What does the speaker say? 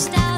stop.